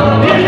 That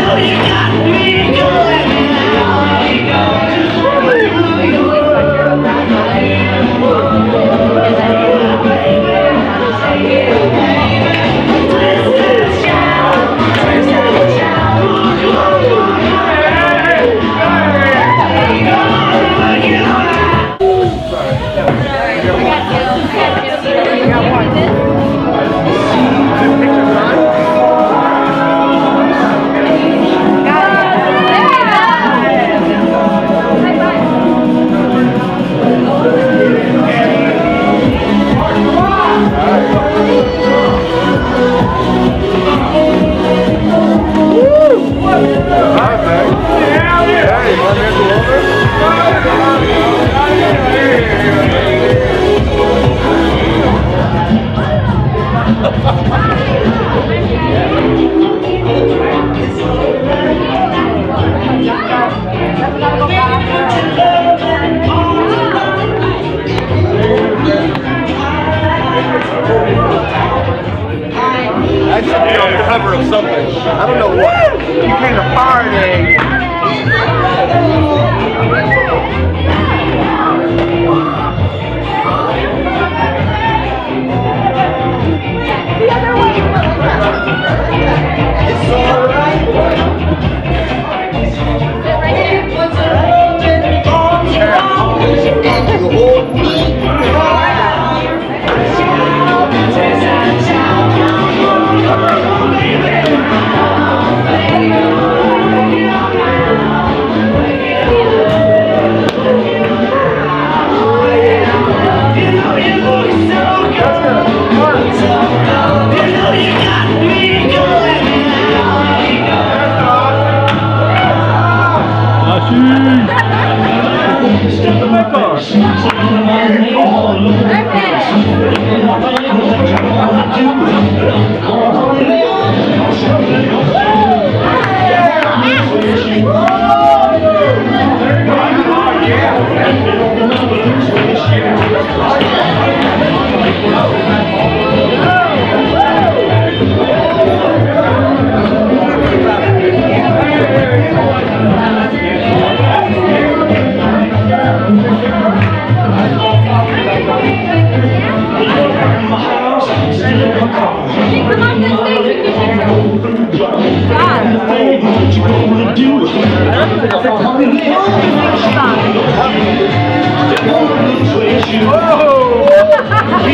He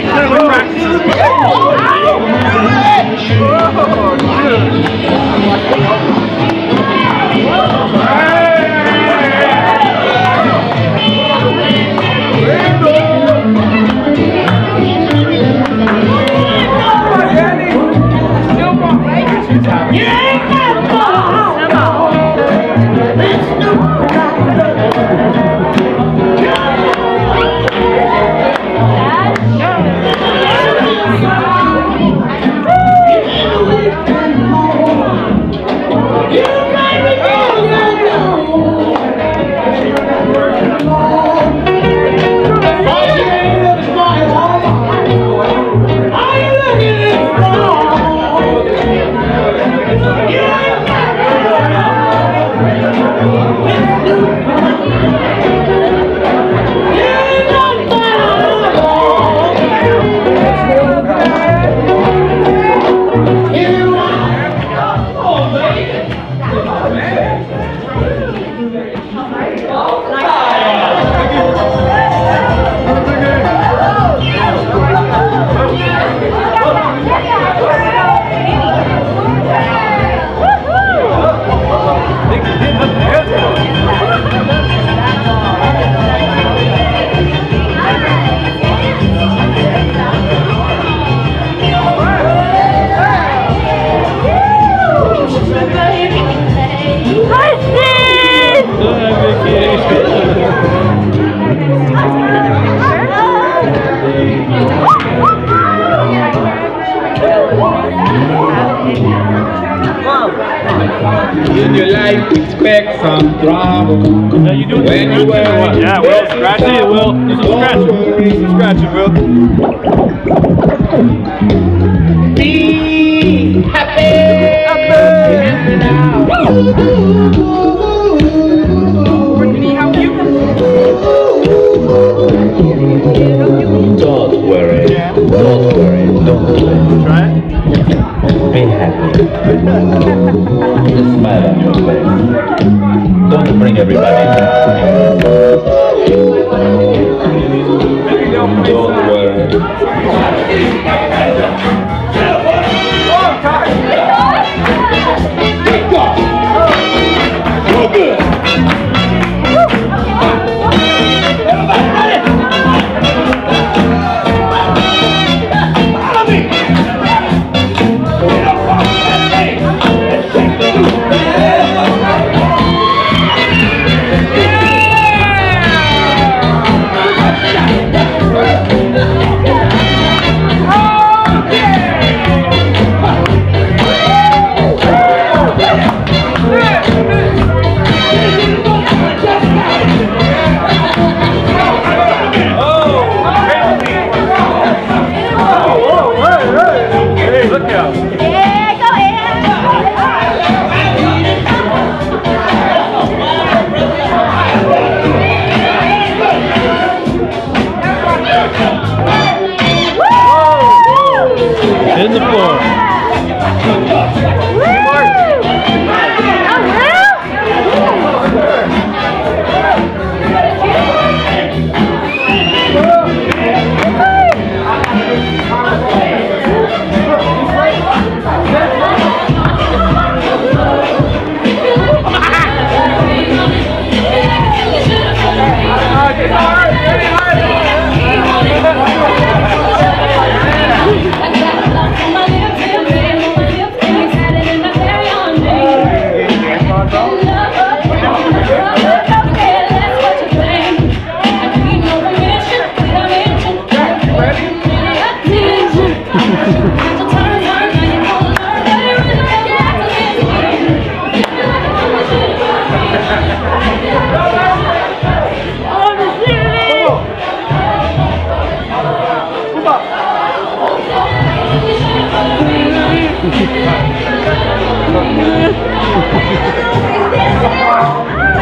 clearly practices. expect some trouble. Yeah, you doing When you wear one. Yeah, Will, scratch it, Will. Do some scratching. Scratch it, Will. Be happy. A smile on your face. Don't bring everybody down. Don't worry.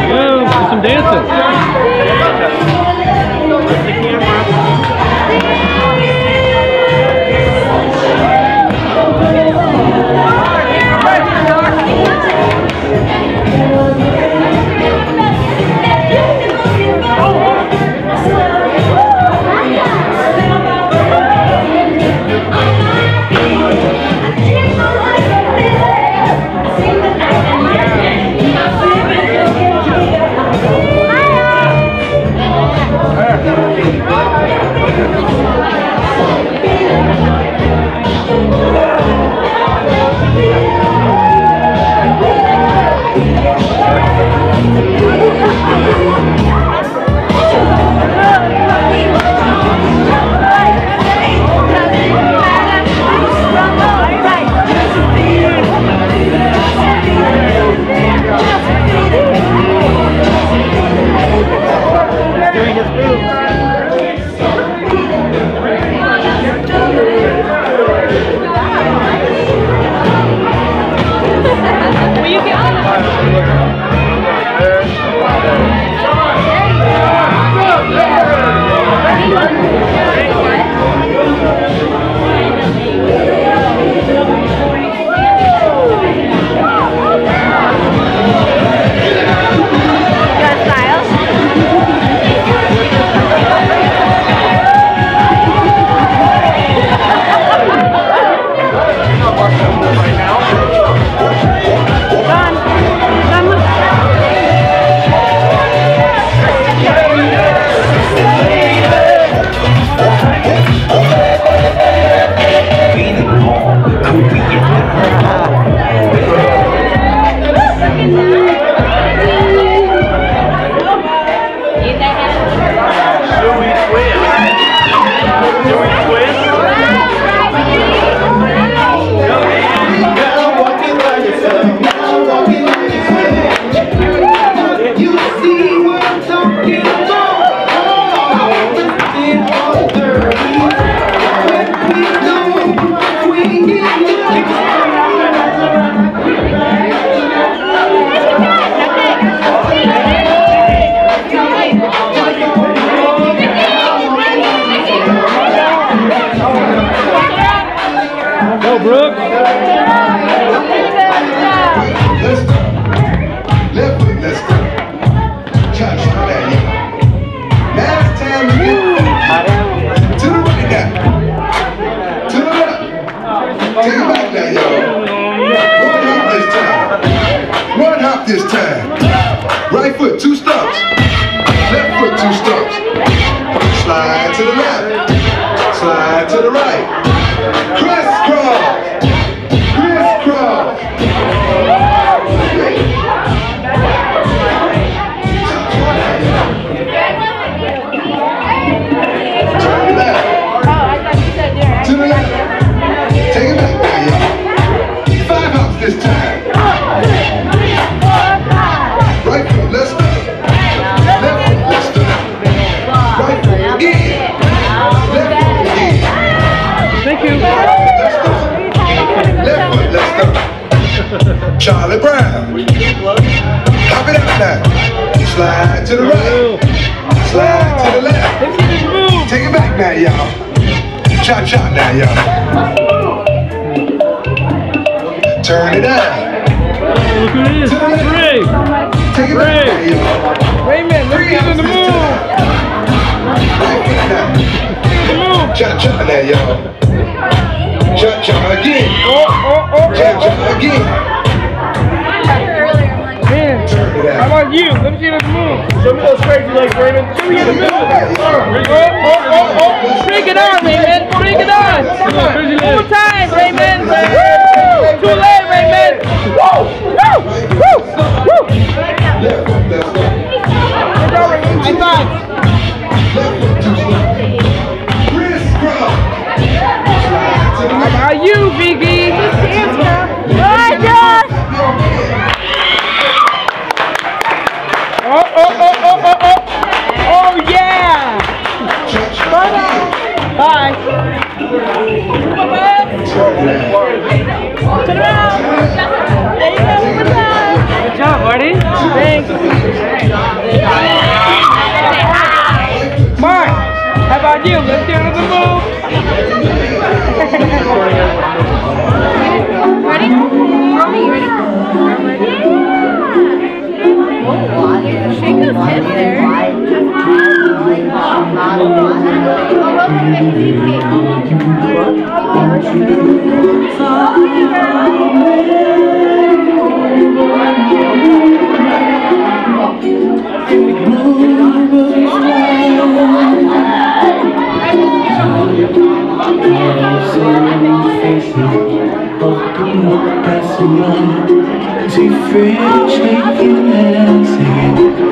Go, some dancing. This time. Right foot, two stumps. Left foot, two stumps. Slide to the left. Slide to the right. Crisscross. Charlie Brown. Hop it out now. Slide to the right. Slide to the left. Take it back now, y'all. Cha cha now, y'all. Turn it out. Look who it is. Ray. Take it back now, let's Three get the move. Cha cha now, y'all. Cha cha again. Oh, oh, oh, Cha cha again. Turn it how out. about you? Let me see the move. Show me those crazy legs, Raymond. Show me the move. Oh, oh, oh, oh. Bring it on, Raymond. Bring it on. Come on. Time, Raymond. Woo! Too late, Raymond. Woo! Woo! Woo! Woo! Left foot, let's go. Good job, Raymond. High five. See friends shaking hands, singing